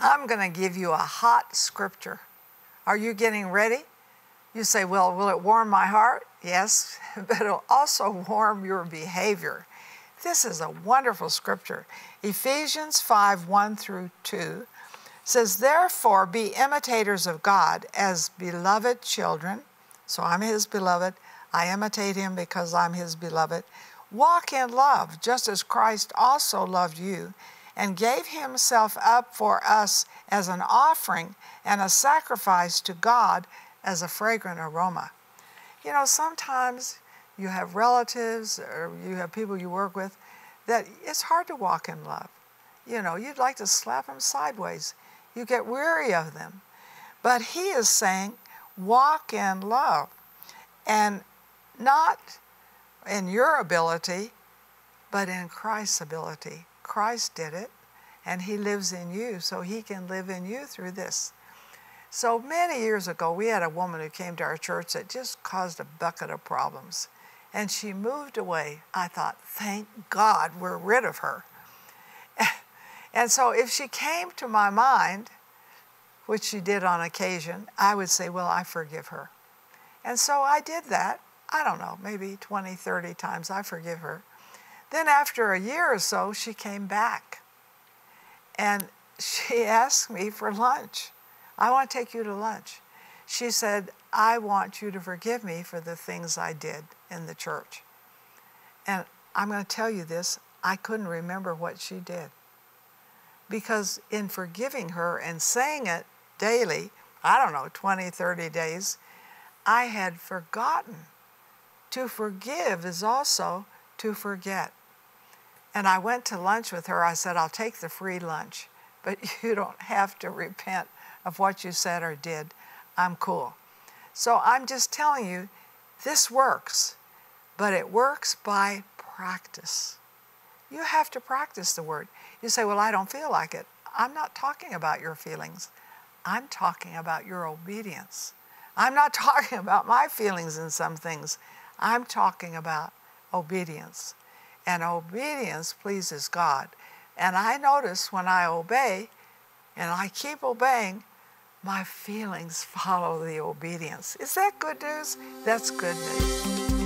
I'm going to give you a hot scripture. Are you getting ready? You say, Well, will it warm my heart? Yes, but it'll also warm your behavior. This is a wonderful scripture. Ephesians 5 1 through 2 says, Therefore, be imitators of God as beloved children. So I'm his beloved. I imitate him because I'm his beloved. Walk in love, just as Christ also loved you and gave himself up for us as an offering and a sacrifice to God as a fragrant aroma. You know, sometimes you have relatives or you have people you work with that it's hard to walk in love. You know, you'd like to slap them sideways. You get weary of them. But he is saying, walk in love and not in your ability, but in Christ's ability. Christ did it, and he lives in you, so he can live in you through this. So many years ago, we had a woman who came to our church that just caused a bucket of problems. And she moved away. I thought, thank God we're rid of her. And so if she came to my mind, which she did on occasion, I would say, well, I forgive her. And so I did that. I don't know, maybe 20, 30 times I forgive her. Then after a year or so, she came back. And she asked me for lunch. I want to take you to lunch. She said, I want you to forgive me for the things I did in the church. And I'm going to tell you this I couldn't remember what she did. Because in forgiving her and saying it daily, I don't know, 20, 30 days, I had forgotten. To forgive is also to forget. And I went to lunch with her. I said, I'll take the free lunch, but you don't have to repent of what you said or did. I'm cool. So I'm just telling you, this works, but it works by practice. You have to practice the word. You say, Well, I don't feel like it. I'm not talking about your feelings. I'm talking about your obedience. I'm not talking about my feelings in some things. I'm talking about obedience. And obedience pleases God. And I notice when I obey and I keep obeying, my feelings follow the obedience. Is that good news? That's good news.